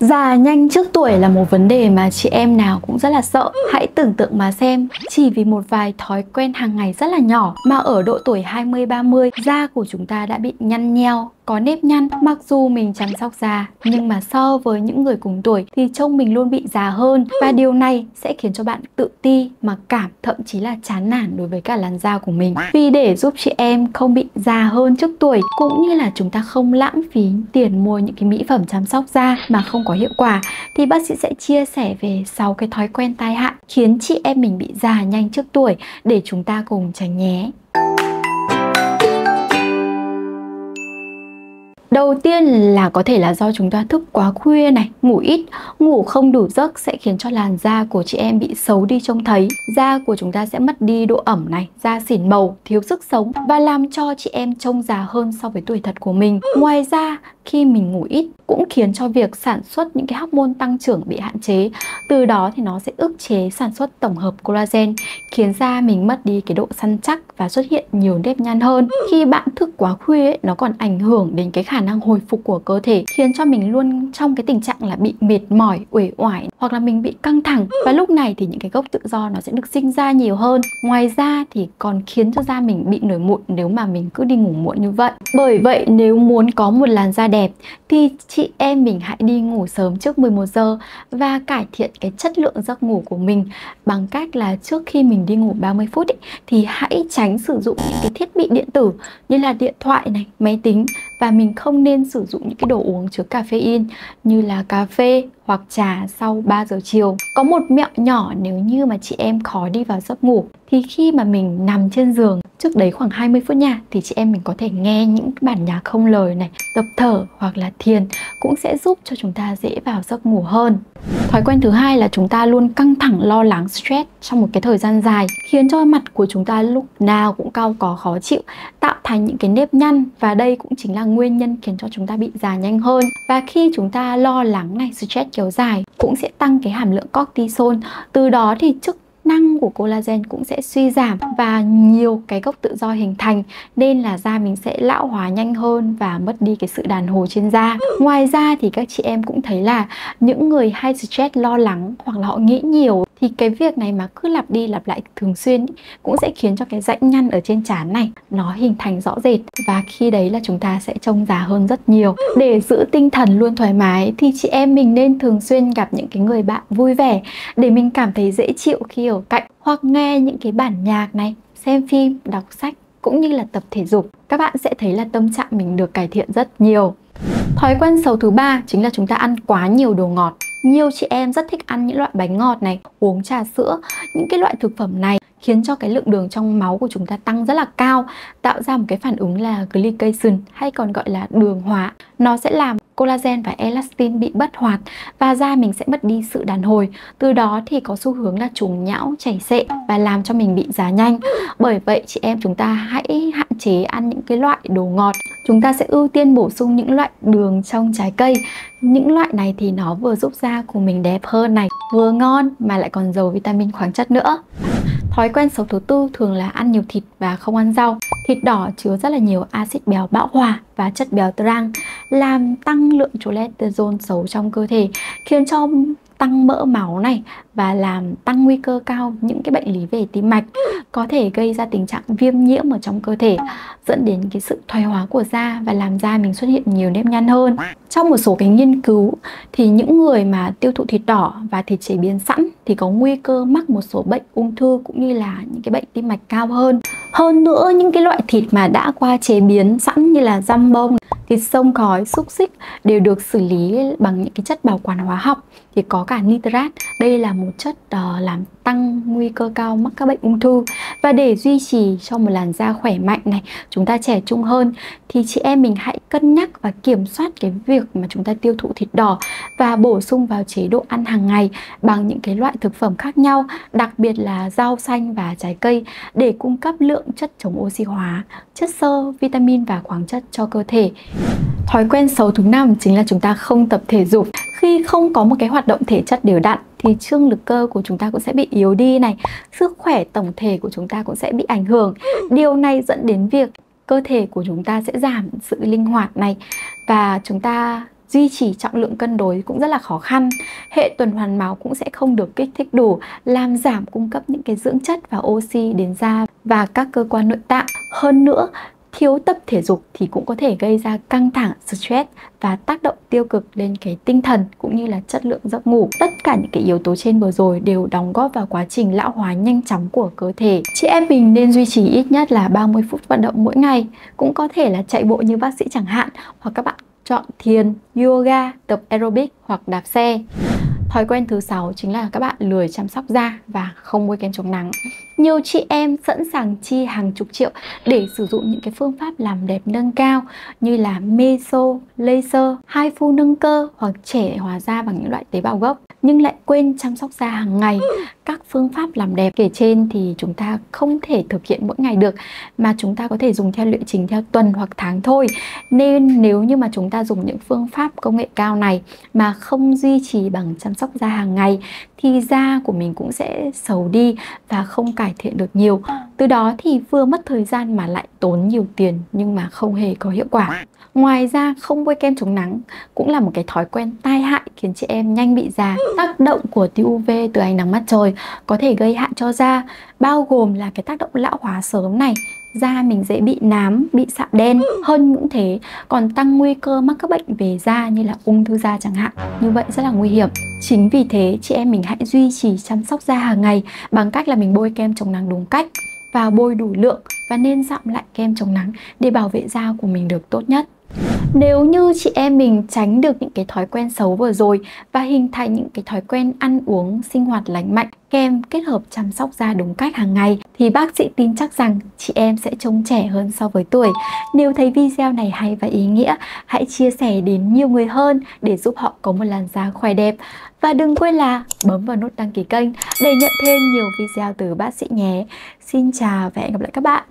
Già nhanh trước tuổi là một vấn đề mà chị em nào cũng rất là sợ. Hãy tưởng tượng mà xem, chỉ vì một vài thói quen hàng ngày rất là nhỏ mà ở độ tuổi 20-30, da của chúng ta đã bị nhăn nheo, có nếp nhăn, mặc dù mình chăm sóc da, nhưng mà so với những người cùng tuổi thì trông mình luôn bị già hơn. Và điều này sẽ khiến cho bạn tự ti mà cảm, thậm chí là chán nản đối với cả làn da của mình. Vì để giúp chị em không bị già hơn trước tuổi, cũng như là chúng ta không lãng phí tiền mua những cái mỹ phẩm chăm sóc da mà không có hiệu quả, thì bác sĩ sẽ chia sẻ về 6 cái thói quen tai hại khiến chị em mình bị già nhanh trước tuổi để chúng ta cùng tránh nhé. Đầu tiên là có thể là do chúng ta thức quá khuya này, ngủ ít, ngủ không đủ giấc sẽ khiến cho làn da của chị em bị xấu đi trông thấy. Da của chúng ta sẽ mất đi độ ẩm này, da xỉn màu, thiếu sức sống và làm cho chị em trông già hơn so với tuổi thật của mình. Ngoài ra, khi mình ngủ ít cũng khiến cho việc sản xuất những cái hormone tăng trưởng bị hạn chế. Từ đó thì nó sẽ ức chế sản xuất tổng hợp collagen, khiến da mình mất đi cái độ săn chắc và xuất hiện nhiều nếp nhăn hơn. Khi bạn thức quá khuya ấy, nó còn ảnh hưởng đến cái khả năng hồi phục của cơ thể, khiến cho mình luôn trong cái tình trạng là bị mệt mỏi, uể oải hoặc là mình bị căng thẳng. Và lúc này thì những cái gốc tự do nó sẽ được sinh ra nhiều hơn. Ngoài ra thì còn khiến cho da mình bị nổi mụn nếu mà mình cứ đi ngủ muộn như vậy. Bởi vậy nếu muốn có một làn da đẹp thì chị em mình hãy đi ngủ sớm trước 11 giờ và cải thiện cái chất lượng giấc ngủ của mình bằng cách là trước khi mình đi ngủ 30 phút ý, thì hãy tránh sử dụng những cái thiết bị điện tử như là điện thoại này, máy tính và mình không nên sử dụng những cái đồ uống chứa caffeine như là cà phê hoặc trà sau 3 giờ chiều. Có một mẹo nhỏ nếu như mà chị em khó đi vào giấc ngủ thì khi mà mình nằm trên giường trước đấy khoảng 20 phút nha thì chị em mình có thể nghe những bản nhạc không lời này, tập thở hoặc là thiền cũng sẽ giúp cho chúng ta dễ vào giấc ngủ hơn. Thói quen thứ hai là chúng ta luôn căng thẳng, lo lắng, stress trong một cái thời gian dài khiến cho mặt của chúng ta lúc nào cũng cau có khó chịu, tạo thành những cái nếp nhăn và đây cũng chính là nguyên nhân khiến cho chúng ta bị già nhanh hơn. Và khi chúng ta lo lắng này, stress kéo dài cũng sẽ tăng cái hàm lượng cortisol, từ đó thì chức năng của collagen cũng sẽ suy giảm và nhiều cái gốc tự do hình thành, nên là da mình sẽ lão hóa nhanh hơn và mất đi cái sự đàn hồi trên da. Ngoài ra thì các chị em cũng thấy là những người hay stress, lo lắng hoặc là họ nghĩ nhiều thì cái việc này mà cứ lặp đi lặp lại thường xuyên cũng sẽ khiến cho cái rãnh nhăn ở trên trán này nó hình thành rõ rệt và khi đấy là chúng ta sẽ trông già hơn rất nhiều. Để giữ tinh thần luôn thoải mái thì chị em mình nên thường xuyên gặp những cái người bạn vui vẻ để mình cảm thấy dễ chịu khi ở cạnh hoặc nghe những cái bản nhạc này, xem phim, đọc sách cũng như là tập thể dục. Các bạn sẽ thấy là tâm trạng mình được cải thiện rất nhiều. Thói quen xấu thứ ba chính là chúng ta ăn quá nhiều đồ ngọt. Nhiều chị em rất thích ăn những loại bánh ngọt này, uống trà sữa. Những cái loại thực phẩm này khiến cho cái lượng đường trong máu của chúng ta tăng rất là cao, tạo ra một cái phản ứng là glycation hay còn gọi là đường hóa. Nó sẽ làm collagen và elastin bị bất hoạt và da mình sẽ mất đi sự đàn hồi. Từ đó thì có xu hướng là trùng nhão, chảy xệ và làm cho mình bị già nhanh. Bởi vậy chị em chúng ta hãy hạn chế ăn những cái loại đồ ngọt. Chúng ta sẽ ưu tiên bổ sung những loại đường trong trái cây. Những loại này thì nó vừa giúp da của mình đẹp hơn này, vừa ngon mà lại còn giàu vitamin khoáng chất nữa. Thói quen xấu thứ tư thường là ăn nhiều thịt và không ăn rau. Thịt đỏ chứa rất là nhiều axit béo bão hòa và chất béo trans làm tăng lượng cholesterol xấu trong cơ thể khiến cho tăng mỡ máu này và làm tăng nguy cơ cao những cái bệnh lý về tim mạch, có thể gây ra tình trạng viêm nhiễm ở trong cơ thể, dẫn đến cái sự thoái hóa của da và làm da mình xuất hiện nhiều nếp nhăn hơn. Trong một số cái nghiên cứu thì những người mà tiêu thụ thịt đỏ và thịt chế biến sẵn thì có nguy cơ mắc một số bệnh ung thư cũng như là những cái bệnh tim mạch cao hơn. Hơn nữa, những cái loại thịt mà đã qua chế biến sẵn như là răm bông thịt sông khói, xúc xích đều được xử lý bằng những cái chất bảo quản hóa học. Thì có cả nitrat. Đây là một chất uh, làm tăng nguy cơ cao mắc các bệnh ung thư. Và để duy trì cho một làn da khỏe mạnh này, chúng ta trẻ trung hơn thì chị em mình hãy cân nhắc và kiểm soát cái việc mà chúng ta tiêu thụ thịt đỏ và bổ sung vào chế độ ăn hàng ngày bằng những cái loại thực phẩm khác nhau, đặc biệt là rau xanh và trái cây để cung cấp lượng chất chống oxy hóa, chất xơ, vitamin và khoáng chất cho cơ thể. Thói quen xấu thứ năm chính là chúng ta không tập thể dục. Khi không có một cái hoạt động thể chất đều đặn thì trương lực cơ của chúng ta cũng sẽ bị yếu đi này, sức khỏe tổng thể của chúng ta cũng sẽ bị ảnh hưởng. Điều này dẫn đến việc cơ thể của chúng ta sẽ giảm sự linh hoạt này và chúng ta duy trì trọng lượng cân đối cũng rất là khó khăn hệ tuần hoàn máu cũng sẽ không được kích thích đủ làm giảm cung cấp những cái dưỡng chất và oxy đến da và các cơ quan nội tạng hơn nữa thiếu tập thể dục thì cũng có thể gây ra căng thẳng, stress và tác động tiêu cực lên cái tinh thần cũng như là chất lượng giấc ngủ. Tất cả những cái yếu tố trên vừa rồi đều đóng góp vào quá trình lão hóa nhanh chóng của cơ thể. Chị em mình nên duy trì ít nhất là 30 phút vận động mỗi ngày, cũng có thể là chạy bộ như bác sĩ chẳng hạn, hoặc các bạn chọn thiền, yoga, tập aerobic hoặc đạp xe. Thói quen thứ sáu chính là các bạn lười chăm sóc da và không bôi kem chống nắng. Nhiều chị em sẵn sàng chi hàng chục triệu để sử dụng những cái phương pháp làm đẹp nâng cao như là meso, laser, hai phu nâng cơ hoặc trẻ hóa da bằng những loại tế bào gốc nhưng lại quên chăm sóc da hàng ngày. Các phương pháp làm đẹp kể trên thì chúng ta không thể thực hiện mỗi ngày được, mà chúng ta có thể dùng theo liệu trình theo tuần hoặc tháng thôi. Nên nếu như mà chúng ta dùng những phương pháp công nghệ cao này mà không duy trì bằng chăm sóc da hàng ngày thì da của mình cũng sẽ xấu đi và không cải thiện được nhiều. Từ đó thì vừa mất thời gian mà lại tốn nhiều tiền nhưng mà không hề có hiệu quả. Ngoài ra, không bôi kem chống nắng cũng là một cái thói quen tai hại khiến chị em nhanh bị già. Tác động của tia UV từ ánh nắng mặt trời có thể gây hại cho da, bao gồm là cái tác động lão hóa sớm này, da mình dễ bị nám, bị sạm đen hơn những thế còn tăng nguy cơ mắc các bệnh về da như là ung thư da chẳng hạn. Như vậy rất là nguy hiểm. Chính vì thế chị em mình hãy duy trì chăm sóc da hàng ngày bằng cách là mình bôi kem chống nắng đúng cách và bôi đủ lượng và nên dặm lại kem chống nắng để bảo vệ da của mình được tốt nhất. Nếu như chị em mình tránh được những cái thói quen xấu vừa rồi và hình thành những cái thói quen ăn uống sinh hoạt lành mạnh kèm kết hợp chăm sóc da đúng cách hàng ngày thì bác sĩ tin chắc rằng chị em sẽ trông trẻ hơn so với tuổi. Nếu thấy video này hay và ý nghĩa, hãy chia sẻ đến nhiều người hơn để giúp họ có một làn da khỏe đẹp. Và đừng quên là bấm vào nút đăng ký kênh để nhận thêm nhiều video từ bác sĩ nhé. Xin chào và hẹn gặp lại các bạn.